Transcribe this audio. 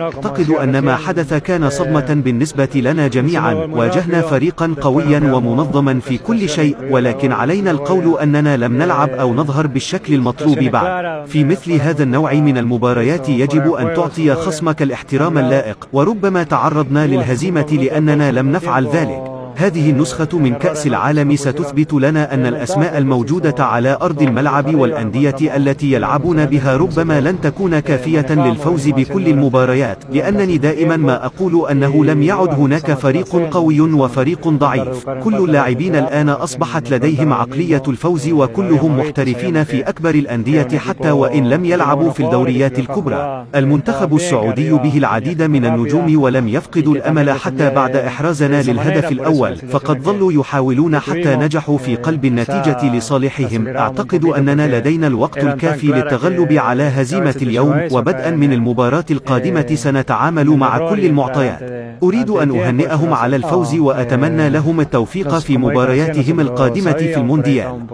أعتقد أن ما حدث كان صدمة بالنسبة لنا جميعا. واجهنا فريقا قويا ومنظما في كل شيء ولكن علينا القول أننا لم نلعب أو نظهر بالشكل المطلوب بعد. في مثل هذا النوع من المباريات يجب أن تعطي خصمك الاحترام اللائق. وربما تعرضنا للهزيمة لأننا لم نفعل ذلك. هذه النسخة من كأس العالم ستثبت لنا أن الأسماء الموجودة على أرض الملعب والأندية التي يلعبون بها ربما لن تكون كافية للفوز بكل المباريات لأنني دائما ما أقول أنه لم يعد هناك فريق قوي وفريق ضعيف كل اللاعبين الآن أصبحت لديهم عقلية الفوز وكلهم محترفين في أكبر الأندية حتى وإن لم يلعبوا في الدوريات الكبرى المنتخب السعودي به العديد من النجوم ولم يفقدوا الأمل حتى بعد إحرازنا للهدف الأول الأول فقد ظلوا يحاولون حتى نجحوا في قلب النتيجة لصالحهم أعتقد أننا لدينا الوقت الكافي للتغلب على هزيمة اليوم وبدءا من المباراة القادمة سنتعامل مع كل المعطيات أريد أن أهنئهم على الفوز وأتمنى لهم التوفيق في مبارياتهم القادمة في المونديال